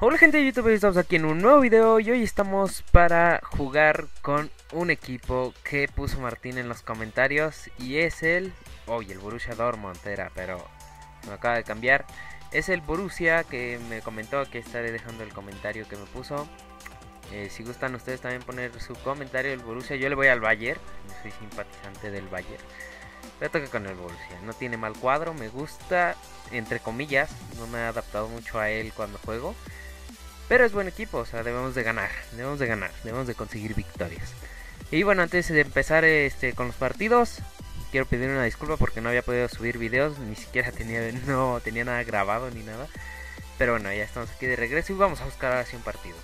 Hola gente de YouTube, estamos aquí en un nuevo video y hoy estamos para jugar con un equipo que puso Martín en los comentarios y es el... Oye, el Borussia Dortmund era, pero me acaba de cambiar. Es el Borussia que me comentó, que estaré dejando el comentario que me puso. Eh, si gustan ustedes también poner su comentario del Borussia, yo le voy al Bayern, soy simpatizante del Bayern. Pero toca con el Borussia, no tiene mal cuadro, me gusta, entre comillas, no me he adaptado mucho a él cuando juego. Pero es buen equipo, o sea, debemos de ganar, debemos de ganar, debemos de conseguir victorias. Y bueno, antes de empezar este, con los partidos, quiero pedir una disculpa porque no había podido subir videos, ni siquiera tenía, no tenía nada grabado ni nada. Pero bueno, ya estamos aquí de regreso y vamos a buscar así un partido.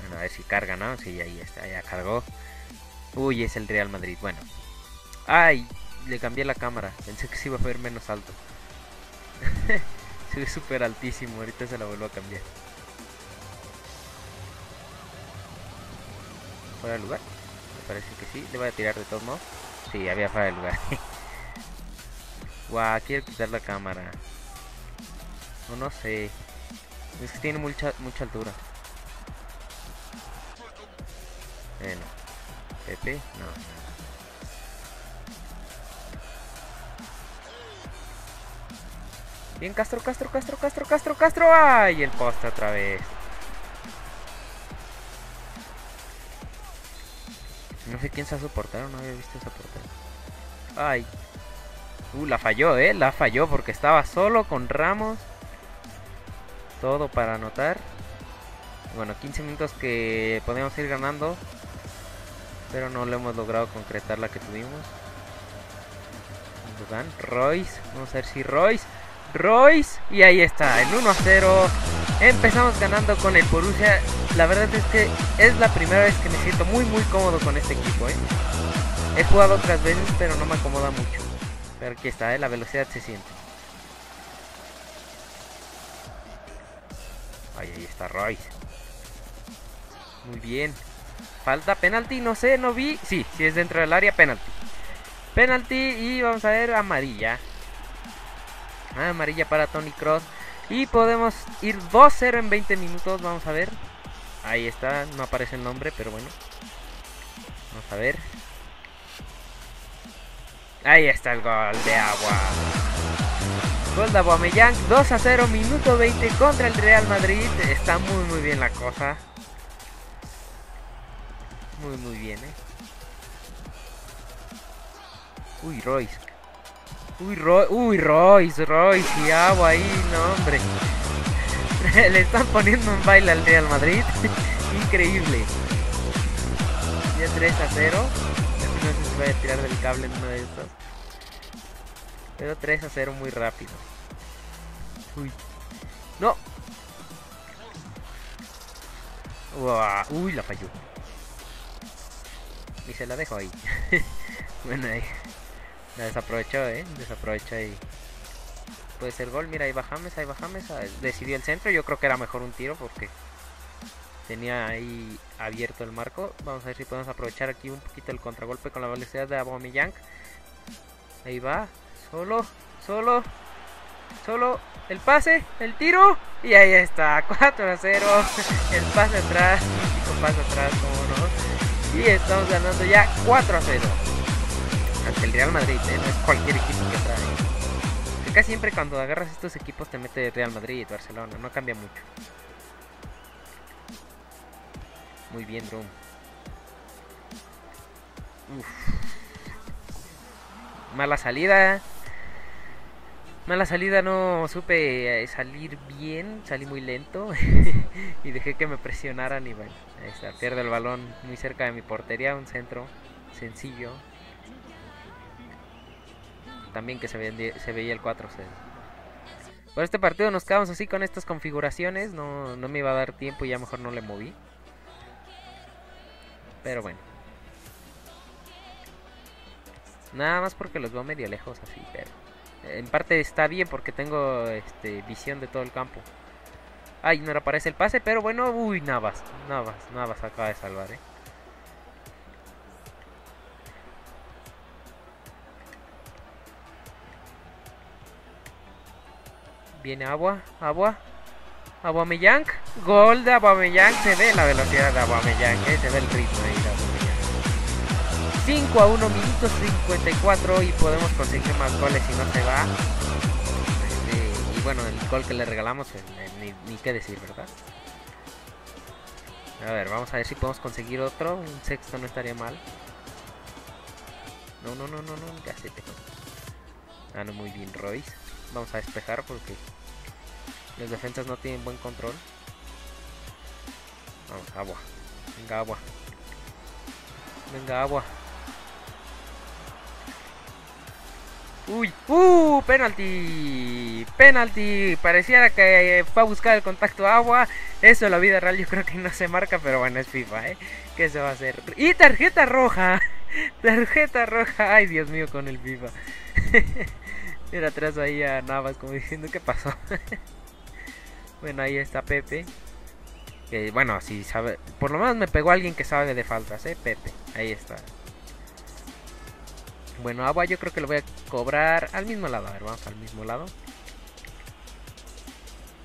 Bueno, a ver si carga, ¿no? Sí, ahí está, ya cargó. Uy, es el Real Madrid. Bueno. Ay, le cambié la cámara. Pensé que se iba a ver menos alto. se ve súper altísimo. Ahorita se la vuelvo a cambiar. ¿Fuera de lugar? Me parece que sí. Le voy a tirar de todos modos. Sí, había fuera de lugar. Guau, quiero quitar la cámara. No, no sé. Es que tiene mucha, mucha altura. Bueno. Pepe, no. Bien, Castro, Castro, Castro, Castro, Castro, Castro. ¡Ay! El poste otra vez. No sé quién se ha soportado, no había visto esa portero. Ay. Uh, la falló, eh. La falló porque estaba solo con Ramos. Todo para anotar. Bueno, 15 minutos que podemos ir ganando. Pero no lo hemos logrado concretar la que tuvimos. Royce. Vamos a ver si Royce. Royce. Y ahí está, el 1 a 0. Empezamos ganando con el Borussia. La verdad es que es la primera vez que me siento muy muy cómodo con este equipo. ¿eh? He jugado otras veces, pero no me acomoda mucho. Pero aquí está, ¿eh? la velocidad se siente. Ahí, ahí está Royce. Muy bien. Falta penalti, no sé, no vi. Sí, si es dentro del área, penalti. Penalti y vamos a ver amarilla. Amarilla para Tony Cross. Y podemos ir 2-0 en 20 minutos. Vamos a ver. Ahí está. No aparece el nombre, pero bueno. Vamos a ver. Ahí está el gol de agua. Gol de Aguamellán. 2 a 0, minuto 20 contra el Real Madrid. Está muy muy bien la cosa. Muy muy bien, eh. Uy, Royce. Uy, Uy, Royce, Royce y agua ahí, no, hombre. Le están poniendo un baile al Real Madrid. Increíble. Ya 3 a 0. No sé si voy a tirar del cable en uno de estos. Pero 3 a 0 muy rápido. Uy. No. Uy, la falló. Y se la dejo ahí. bueno, ahí. La desaprovechó, eh. Desaprovechó ahí. Puede ser gol. Mira, ahí va James, ahí va James. Ah, decidió el centro. Yo creo que era mejor un tiro porque tenía ahí abierto el marco. Vamos a ver si podemos aprovechar aquí un poquito el contragolpe con la velocidad de Aubameyang. Ahí va. Solo, solo, solo. El pase, el tiro. Y ahí está. 4 a 0. El pase atrás. Mítico pase atrás. Y estamos ganando ya 4 a 0 ante el Real Madrid, ¿eh? no es cualquier equipo que trae. Que casi siempre cuando agarras estos equipos te mete Real Madrid y Barcelona, no cambia mucho. Muy bien, Drum. Mala salida. Mala salida, no supe eh, salir bien, salí muy lento y dejé que me presionaran y bueno, ahí está, pierde el balón muy cerca de mi portería, un centro sencillo, también que se veía, el 4-0. Por este partido nos quedamos así con estas configuraciones. No, no me iba a dar tiempo y ya mejor no le moví. Pero bueno. Nada más porque los veo medio lejos así, pero... En parte está bien porque tengo este, visión de todo el campo. Ay, no le aparece el pase, pero bueno, uy, Navas, Navas, Navas acaba de salvar, eh. Viene agua, agua. Aubameyang, gol de Aubameyang, se ve la velocidad de Aubameyang, eh, se ve el ritmo ahí de Aubameyang. 5 a 1 minutos 54 y podemos conseguir más goles si no se va. Este, y bueno, el gol que le regalamos, eh, ni, ni qué decir, ¿verdad? A ver, vamos a ver si podemos conseguir otro. Un sexto no estaría mal. No, no, no, no, no, ya se Ah, no, muy bien, Royce. Vamos a despejar porque las defensas no tienen buen control. Vamos, agua. Venga, agua. Venga, agua. Uy, uh, penalti. Penalti. Pareciera que fue a buscar el contacto agua. Eso en la vida real yo creo que no se marca, pero bueno, es FIFA, ¿eh? ¿Qué se va a hacer? Y tarjeta roja. Tarjeta roja. Ay, Dios mío, con el FIFA. Mira atrás ahí a Navas como diciendo, ¿qué pasó? bueno, ahí está Pepe. Que bueno, si sabe. Por lo menos me pegó alguien que sabe de faltas, ¿eh? Pepe. Ahí está. Bueno, agua yo creo que lo voy a cobrar al mismo lado. A ver, vamos al mismo lado.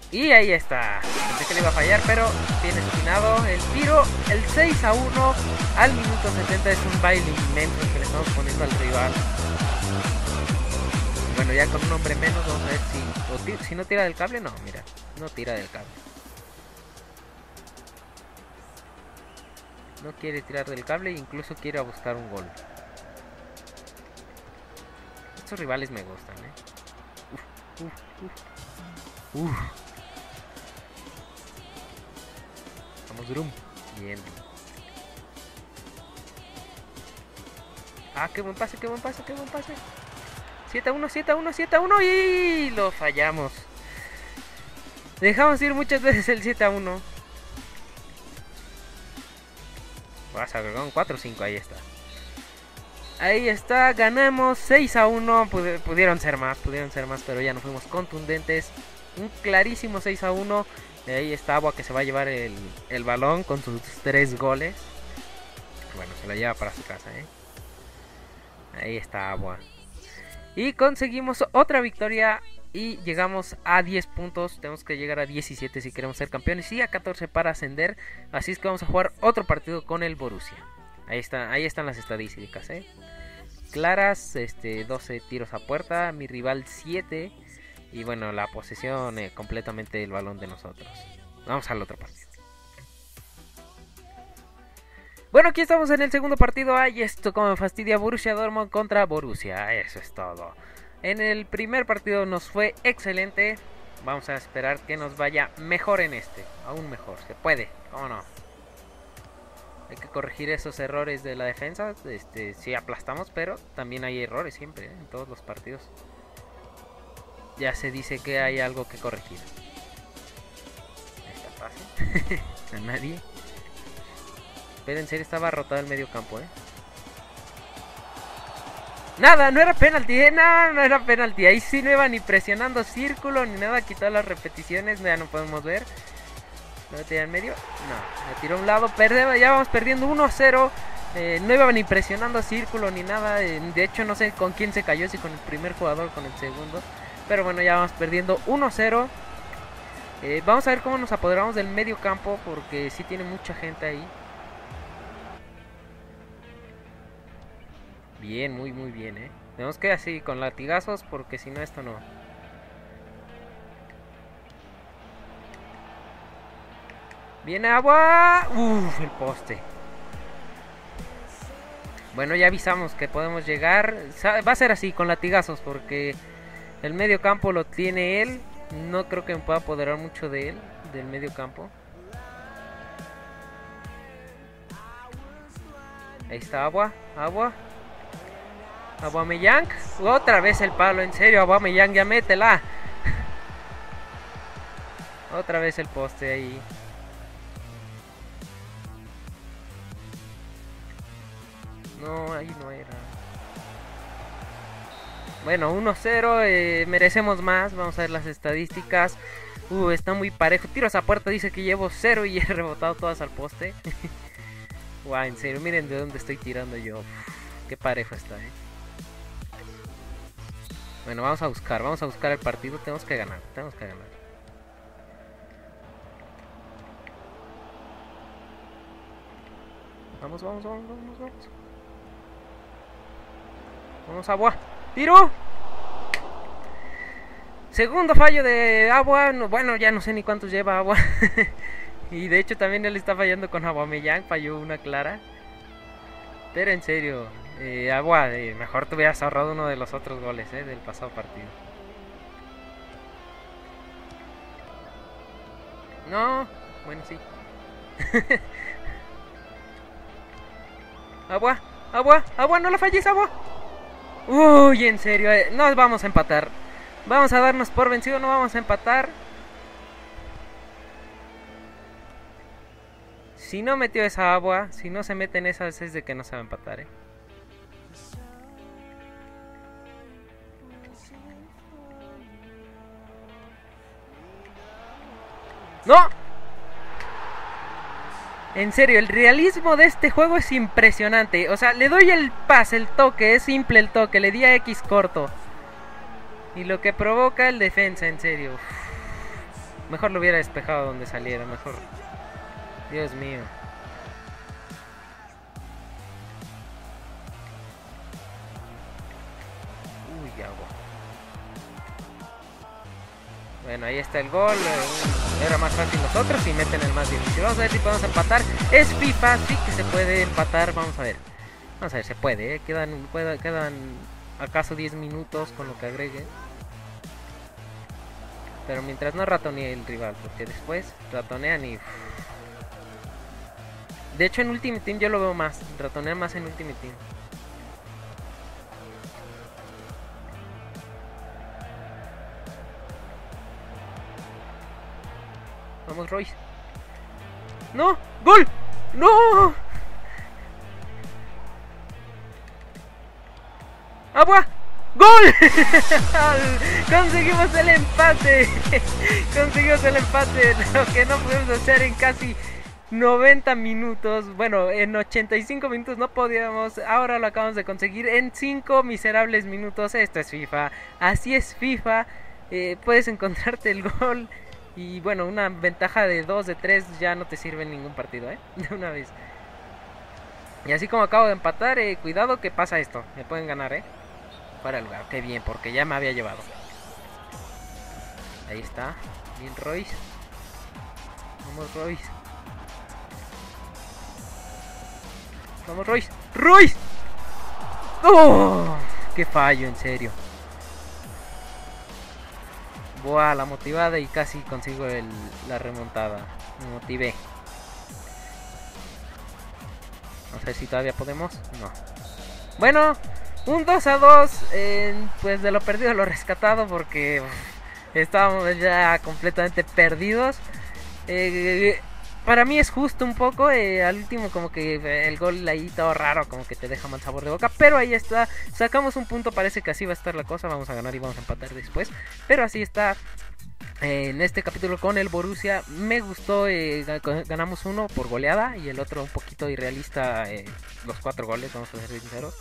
Y ahí está. Pensé que le iba a fallar, pero tiene esquinado el tiro. El 6 a 1 al minuto 70 es un baile inmenso que le estamos poniendo al rival. Bueno, ya con un hombre menos, vamos a si, si no tira del cable. No, mira, no tira del cable. No quiere tirar del cable, incluso quiere buscar un gol. Estos rivales me gustan, ¿eh? Uf, uf, uf. Vamos, Drum. Bien. Ah, qué buen pase, qué buen pase, qué buen pase. 7 a 1, 7 a 1, 7 a 1 y lo fallamos. Dejamos ir muchas veces el 7 a 1. Vas a con 4 o 5, ahí está. Ahí está, ganamos 6 a 1. pudieron ser más, pudieron ser más, pero ya no fuimos contundentes. Un clarísimo 6 a 1. Ahí está Agua que se va a llevar el, el balón con sus 3 goles. Bueno, se lo lleva para su casa, ¿eh? Ahí está Agua. Y conseguimos otra victoria y llegamos a 10 puntos. Tenemos que llegar a 17 si queremos ser campeones y a 14 para ascender. Así es que vamos a jugar otro partido con el Borussia. Ahí, está, ahí están las estadísticas, ¿eh? Claras, este, 12 tiros a puerta, mi rival 7. Y bueno, la posesión eh, completamente del balón de nosotros. Vamos al otro partido. Bueno, aquí estamos en el segundo partido. Ay, esto como fastidia Borussia Dortmund contra Borussia. Eso es todo. En el primer partido nos fue excelente. Vamos a esperar que nos vaya mejor en este. Aún mejor. Se puede. ¿Cómo no? Hay que corregir esos errores de la defensa. Este, sí aplastamos, pero también hay errores siempre ¿eh? en todos los partidos. Ya se dice que hay algo que corregir. Está fácil. A nadie. Pero en serio estaba rotado el medio campo, ¿eh? Nada, no era penalti, ¿eh? No, no era penalti. Ahí sí no iba ni presionando círculo ni nada. Quitó las repeticiones, ya no podemos ver. ¿No tira en medio? No, me tiró a un lado. Perdemos, ya vamos perdiendo 1-0. Eh, no iba ni presionando círculo ni nada. Eh, de hecho, no sé con quién se cayó, si con el primer jugador o con el segundo. Pero bueno, ya vamos perdiendo 1-0. Eh, vamos a ver cómo nos apoderamos del medio campo. Porque sí tiene mucha gente ahí. Bien, muy, muy bien, ¿eh? Tenemos que así con latigazos porque si no esto no. Viene agua. Uf, el poste. Bueno, ya avisamos que podemos llegar. Va a ser así, con latigazos, porque el medio campo lo tiene él. No creo que me pueda apoderar mucho de él, del medio campo. Ahí está agua, agua. Aubameyang, otra vez el palo, en serio, Aubameyang, ya métela. Otra vez el poste ahí. No, ahí no era. Bueno, 1-0, eh, merecemos más. Vamos a ver las estadísticas. Uh, está muy parejo. Tiro a puerta, dice que llevo 0 y he rebotado todas al poste. wow, en serio, miren de dónde estoy tirando yo. qué parejo está, eh. Bueno, vamos a buscar, vamos a buscar el partido. Tenemos que ganar, tenemos que ganar. Vamos, vamos, vamos, vamos, vamos. Vamos, agua. ¡Tiro! Segundo fallo de agua. bueno, ya no sé ni cuántos lleva agua. y de hecho también él está fallando con Aguamellán. Falló una clara. Pero en serio, eh, agua, eh, mejor te hubieras ahorrado uno de los otros goles eh, del pasado partido. No, bueno, sí. agua, agua, agua, no la falles, agua. Uy, en serio, eh, nos vamos a empatar. Vamos a darnos por vencido, no vamos a empatar. Si no metió esa agua, si no se mete en esas es de que no se va a empatar, eh. ¡No! En serio, el realismo de este juego es impresionante. O sea, le doy el pase, el toque, es simple el toque, le di a X corto. Y lo que provoca el defensa, en serio. Mejor lo hubiera despejado donde saliera, mejor. Dios mío. Uy, agua. Bueno, ahí está el gol. Eh, era más fácil nosotros y meten el más difícil. Vamos a ver si podemos empatar. Es FIFA, sí que se puede empatar. Vamos a ver. Vamos a ver, se puede. ¿eh? Quedan, quedan acaso 10 minutos con lo que agregue. Pero mientras no ratonee el rival, porque después ratonean y... De hecho en Ultimate Team yo lo veo más, ratonean más en Ultimate Team. Vamos Royce. ¡No! ¡Gol! ¡No! ¡Agua! ¡Gol! Conseguimos el empate. Conseguimos el empate. Lo que no pudimos hacer en casi 90 minutos. Bueno, en 85 minutos no podíamos. Ahora lo acabamos de conseguir en 5 miserables minutos. Esto es FIFA. Así es FIFA. Eh, puedes encontrarte el gol. Y bueno, una ventaja de 2, de 3 ya no te sirve en ningún partido, ¿eh? De una vez. Y así como acabo de empatar, eh, cuidado que pasa esto. Me pueden ganar, ¿eh? Para el lugar. Qué bien, porque ya me había llevado. Ahí está. Bien, Royce. Vamos, Royce. Vamos, Royce. ¡Royce! ¡Oh! ¡Qué fallo, en serio! Buah, la motivada y casi consigo la remontada. Me motivé. No sé si todavía podemos. No. Bueno, un 2 a 2, pues de lo perdido lo rescatado porque estábamos ya completamente perdidos. Eh, para mí es justo un poco, eh, al último como que el gol ahí todo raro, como que te deja mal sabor de boca, pero ahí está, sacamos un punto, parece que así va a estar la cosa, vamos a ganar y vamos a empatar después, pero así está eh, en este capítulo con el Borussia me gustó, ganamos uno por goleada y el otro un poquito irrealista, los cuatro goles, vamos a ser sinceros.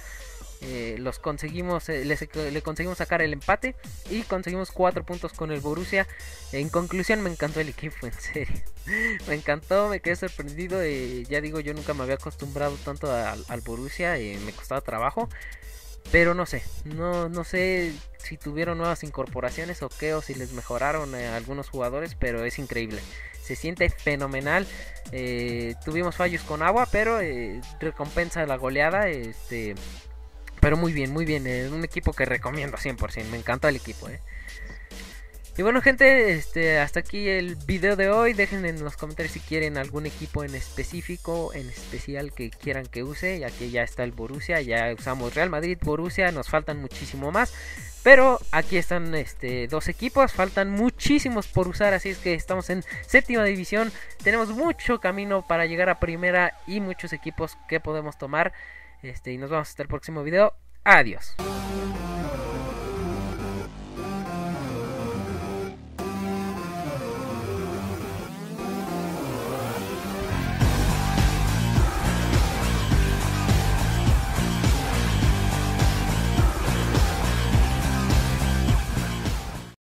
Eh, los conseguimos, eh, le conseguimos sacar el empate y conseguimos cuatro puntos con el Borussia. En conclusión, me encantó el equipo, en serio. me encantó, me quedé sorprendido. Eh, ya digo, yo nunca me había acostumbrado tanto al, Borussia, me costaba trabajo. Pero no sé, no, no sé si tuvieron nuevas incorporaciones o qué, o si les mejoraron algunos jugadores, pero es increíble. Se siente fenomenal. tuvimos fallos con agua, pero recompensa la goleada. Este, pero muy bien, muy bien. Es un equipo que recomiendo 100%. Me encanta el equipo, eh. Y bueno gente, este, hasta aquí el video de hoy. Dejen en los comentarios si quieren algún equipo en específico, en especial que quieran que use. Ya que ya está el Borussia, ya usamos Real Madrid, Borussia, nos faltan muchísimo más. Pero aquí están este, dos equipos, faltan muchísimos por usar, así es que estamos en séptima división. Tenemos mucho camino para llegar a primera y muchos equipos que podemos tomar. Este, y nos vemos hasta el próximo video. Adiós.